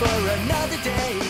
for another day.